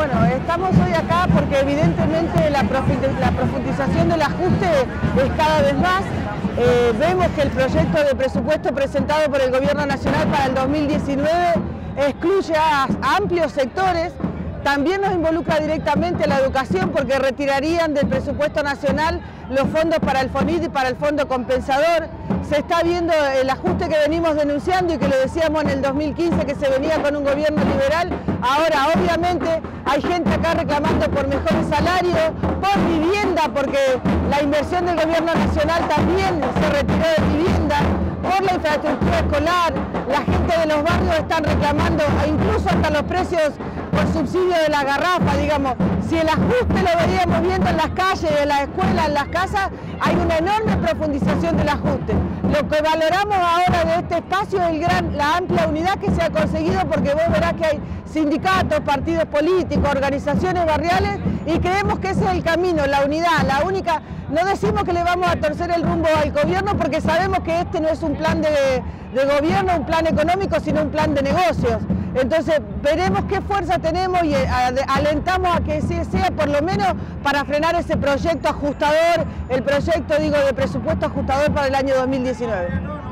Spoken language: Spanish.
Bueno, estamos hoy acá porque evidentemente la, profundización del ajuste es cada vez más. Eh, vemos que el proyecto de presupuesto presentado por el Gobierno Nacional para el 2019 excluye a amplios sectores también nos involucra directamente la educación porque retirarían del presupuesto nacional los fondos para el FONID y para el fondo compensador. Se está viendo el ajuste que venimos denunciando y que lo decíamos en el 2015 que se venía con un gobierno liberal. Ahora obviamente hay gente acá reclamando por mejores salarios, por vivienda, porque la inversión del gobierno nacional también se retiró de vivienda, por la infraestructura escolar, la gente de los barrios están reclamando incluso hasta los precios por subsidio de la garrafa, digamos. Si el ajuste lo veríamos viendo en las calles, en las escuelas, en las casas, hay una enorme profundización del ajuste. Lo que valoramos ahora de este espacio es gran, la amplia unidad que se ha conseguido porque vos verás que hay sindicatos, partidos políticos, organizaciones barriales y creemos que ese es el camino, la unidad, la única... No decimos que le vamos a torcer el rumbo al gobierno porque sabemos que este no es un plan de, de gobierno, un plan económico, sino un plan de negocios. Entonces veremos qué fuerza tenemos y eh, alentamos a que sea por lo menos para frenar ese proyecto ajustador, el proyecto digo de presupuesto ajustador para el año 2019.